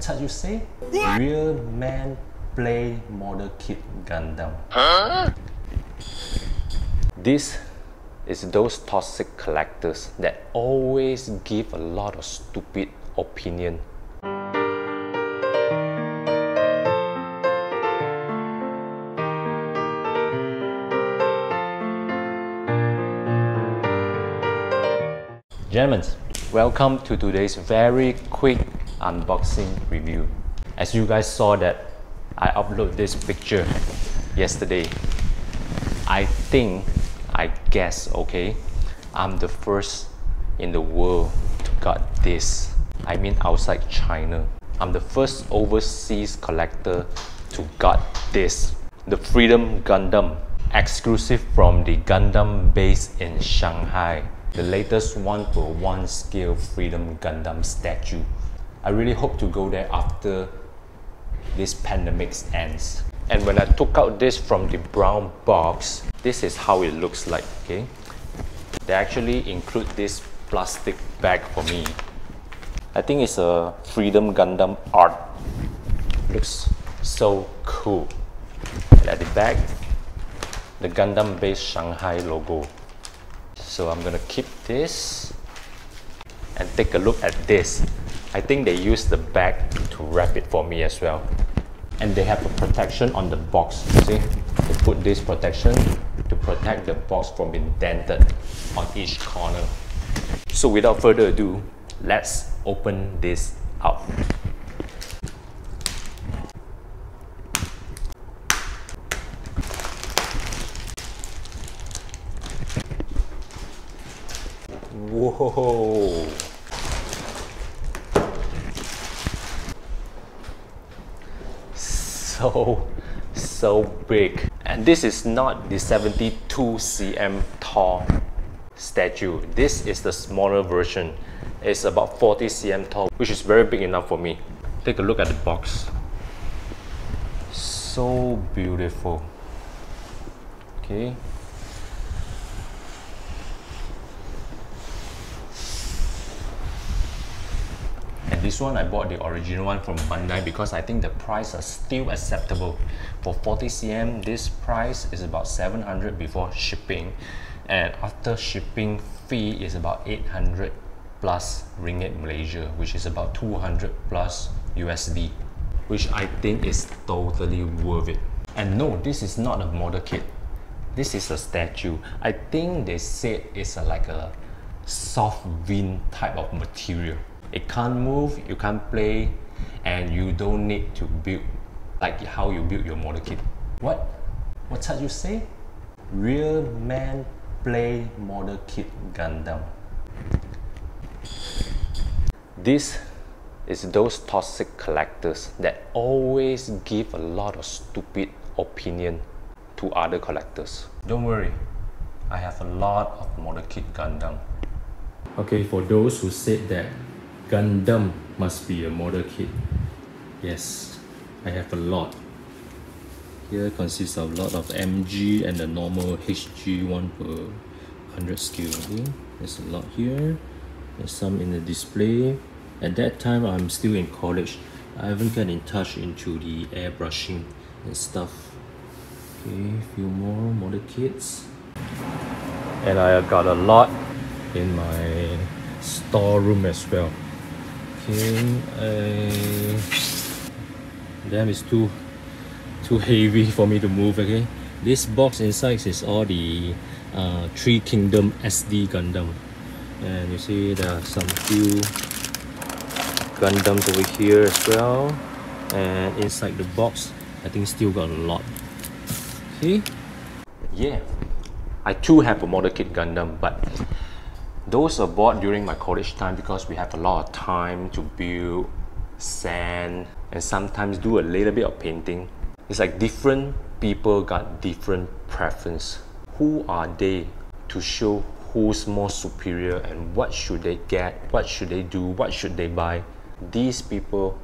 That you say? Real man play model kit Gundam. Huh? This is those toxic collectors that always give a lot of stupid opinion. Gentlemen, welcome to today's very quick unboxing review. As you guys saw that I uploaded this picture yesterday. I think, I guess, okay, I'm the first in the world to got this. I mean outside China. I'm the first overseas collector to got this. The Freedom Gundam, exclusive from the Gundam base in Shanghai the latest 1 per 1 scale Freedom Gundam statue. I really hope to go there after this pandemic ends. And when I took out this from the brown box, this is how it looks like, okay? They actually include this plastic bag for me. I think it's a Freedom Gundam art. Looks so cool. And at the back, the Gundam base Shanghai logo. So I'm gonna keep this and take a look at this. I think they use the bag to wrap it for me as well. And they have a protection on the box. See, they put this protection to protect the box from being dented on each corner. So without further ado, let's open this up. Whoa! So, big. And this is not the 72 cm tall statue. This is the smaller version. It's about 40 cm tall, which is very big enough for me. Take a look at the box. So beautiful. Okay, this one I bought the original one from Bandai because I think the price is still acceptable. For 40cm, this price is about 700 before shipping and after shipping fee is about 800 plus ringgit Malaysia which is about 200 plus USD which I think is totally worth it. And no, this is not a model kit. This is a statue. I think they said it's a, like a soft vinyl type of material it can't move, you can't play, and you don't need to build like how you build your model kit. What? What's that you say? Real man play model kit Gundam. This is those toxic collectors that always give a lot of stupid opinion to other collectors. Don't worry, I have a lot of model kit Gundam. Okay, for those who said that Gundam must be a model kit. Yes, I have a lot. Here consists of a lot of MG and the normal HG 1 per 100 scale. Okay? There's a lot here. There's some in the display. At that time, I'm still in college. I haven't got in touch into the airbrushing and stuff. Okay, few more model kits. And I got a lot in my storeroom as well okay uh, damn it's too too heavy for me to move okay? This box inside is all the uh, three kingdom sd gundam. And you see there are some few gundams over here as well. And inside the box i think still got a lot. See? Yeah i too have a model kit gundam but those are bought during my college time because we have a lot of time to build, sand, and sometimes do a little bit of painting. It's like different people got different preference. Who are they to show who's more superior and what should they get, what should they do, what should they buy? These people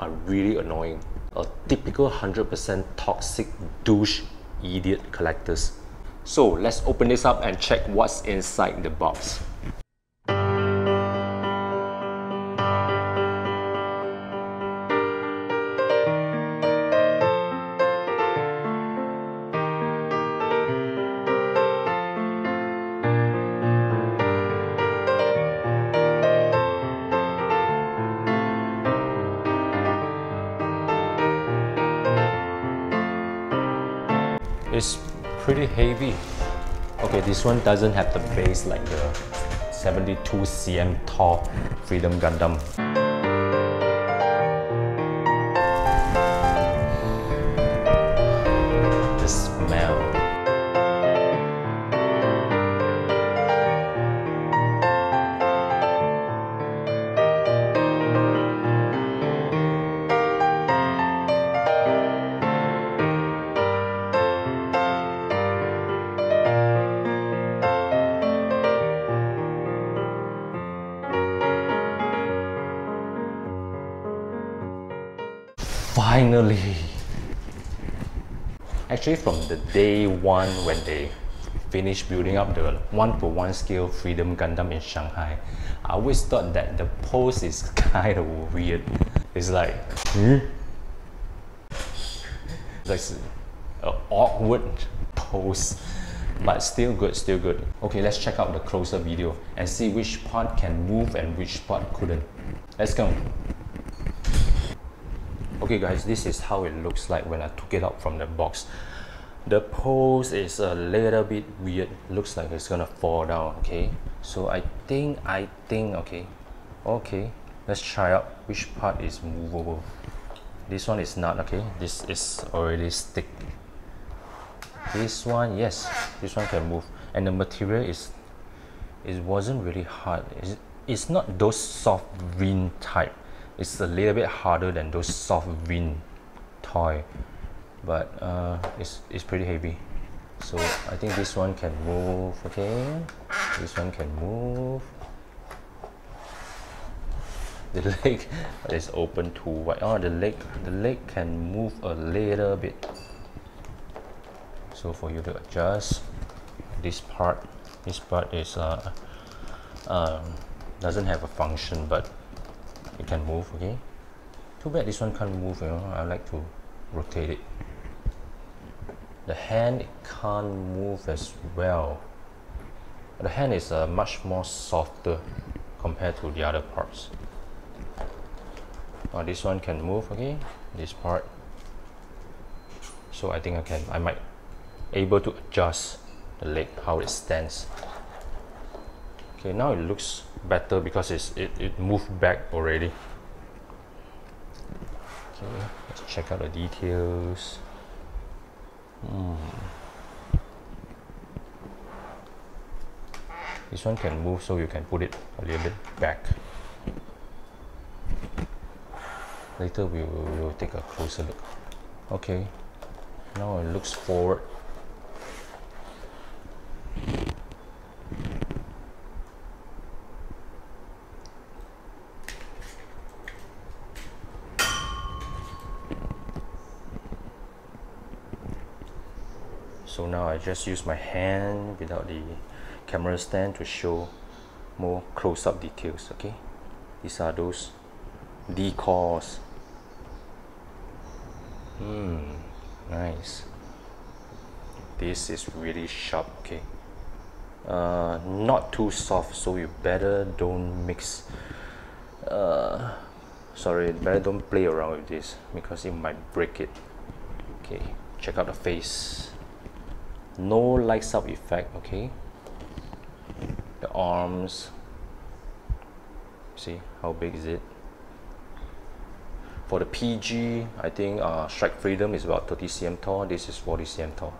are really annoying. A typical 100% toxic douche idiot collectors. So let's open this up and check what's inside the box. Pretty heavy. Okay, this one doesn't have the base like the 72 cm tall Freedom Gundam. Finally! Actually from the day one when they finished building up the one for one scale Freedom Gundam in Shanghai, I always thought that the pose is kind of weird. It's like, hmm? like an awkward pose but still good still good okay let's check out the closer video and see which part can move and which part couldn't let's go okay guys this is how it looks like when I took it out from the box. The pose is a little bit weird. Looks like it's gonna fall down okay? So I think I think okay. Okay let's try out which part is movable. This one is not okay? This is already stick. This one yes this one can move. And the material is it wasn't really hard. It's, it's not those soft vinyl type it's a little bit harder than those soft vinyl toy but uh, it's, it's pretty heavy. So I think this one can move okay? This one can move. The leg is open too wide. Oh the leg the leg can move a little bit. So for you to adjust this part this part is uh, um, doesn't have a function but it can move okay? Too bad this one can't move you know. I like to rotate it. The hand can't move as well. The hand is uh, much more softer compared to the other parts. Oh, this one can move okay? This part. So I think I can I might able to adjust the leg how it stands. Okay now it looks better because it's, it, it moved back already. Okay let's check out the details. Hmm. this one can move so you can put it a little bit back. Later we will, we will take a closer look. Okay now it looks forward so now I just use my hand without the camera stand to show more close-up details okay? These are those decals. Hmm nice. This is really sharp okay? Uh, not too soft so you better don't mix uh, sorry better don't play around with this because it might break it. Okay check out the face no lights up effect okay? The arms. See how big is it? For the PG I think uh, Strike Freedom is about 30 cm tall. This is 40 cm tall.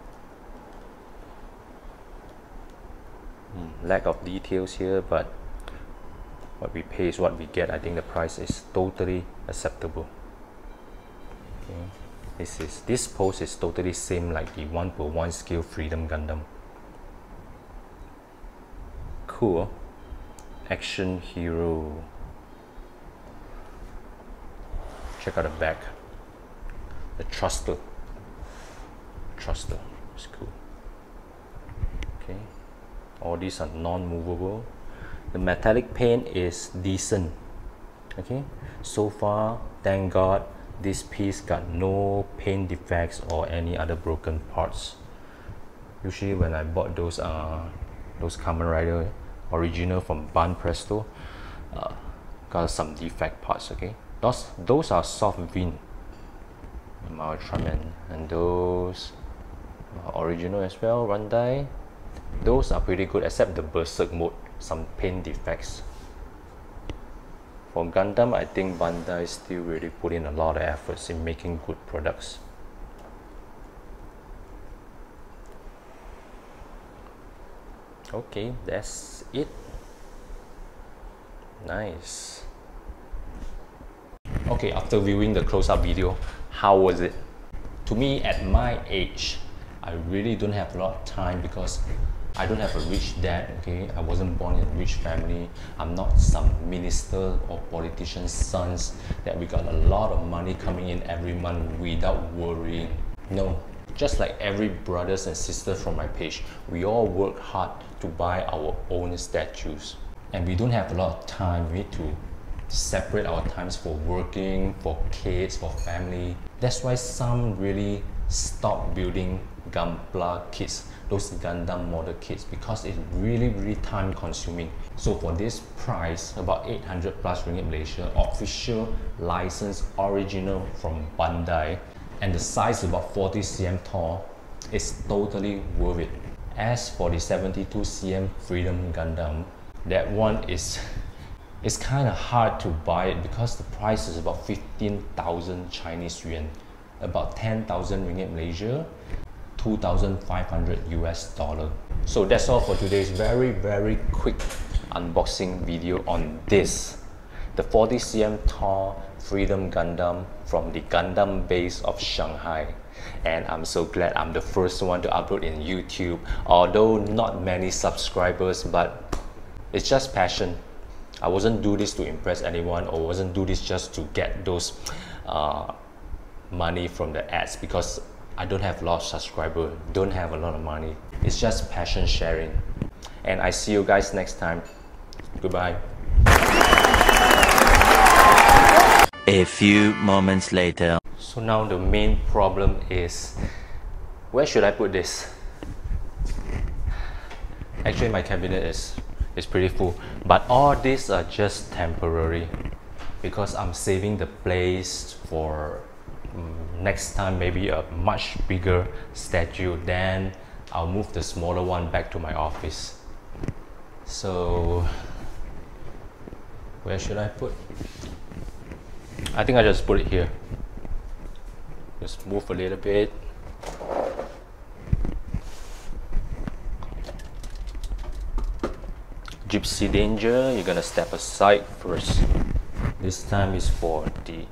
Hmm, lack of details here but what we pay is what we get. I think the price is totally acceptable. Okay this is this pose is totally same like the one per one scale freedom gundam. Cool. Action hero. Check out the back. The thruster thruster is cool. Okay. All these are non-movable. The metallic paint is decent. Okay. So far thank god this piece got no paint defects or any other broken parts usually when I bought those uh, those Kamen Rider original from Banpresto uh, got some defect parts okay those those are soft vinyl Ultraman and those original as well, Bandai. Those are pretty good except the Berserk mode, some paint defects. For Gundam, I think Bandai is still really put in a lot of efforts in making good products. Okay, that's it. Nice. Okay, after viewing the close-up video, how was it? To me, at my age, I really don't have a lot of time because I don't have a rich dad, okay? I wasn't born in a rich family. I'm not some minister or politician's sons that we got a lot of money coming in every month without worrying. No, just like every brothers and sisters from my page, we all work hard to buy our own statues. And we don't have a lot of time. We need to separate our times for working, for kids, for family. That's why some really stop building Gunpla kits, those Gundam model kits, because it's really, really time consuming. So for this price, about 800 plus ringgit Malaysia, official license original from Bandai, and the size about 40 cm tall, it's totally worth it. As for the 72 cm Freedom Gundam, that one is it's kind of hard to buy it because the price is about 15,000 Chinese yuan, about 10,000 ringgit Malaysia, 2,500 US dollar. So that's all for today's very, very quick unboxing video on this, the 40 cm tall Freedom Gundam from the Gundam base of Shanghai. And I'm so glad I'm the first one to upload in YouTube, although not many subscribers, but it's just passion. I wasn't do this to impress anyone or wasn't do this just to get those uh, money from the ads because I don't have a lot of subscribers, don't have a lot of money. It's just passion sharing. And I see you guys next time. Goodbye. A few moments later. So now the main problem is where should I put this? Actually my cabinet is is pretty full but all these are just temporary because I'm saving the place for um, next time maybe a much bigger statue then I'll move the smaller one back to my office. So where should I put? I think I just put it here. Just move a little bit. Gypsy Danger you're gonna step aside first. This time is for the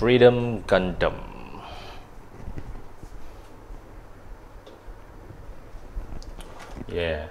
Freedom Gundam. Yeah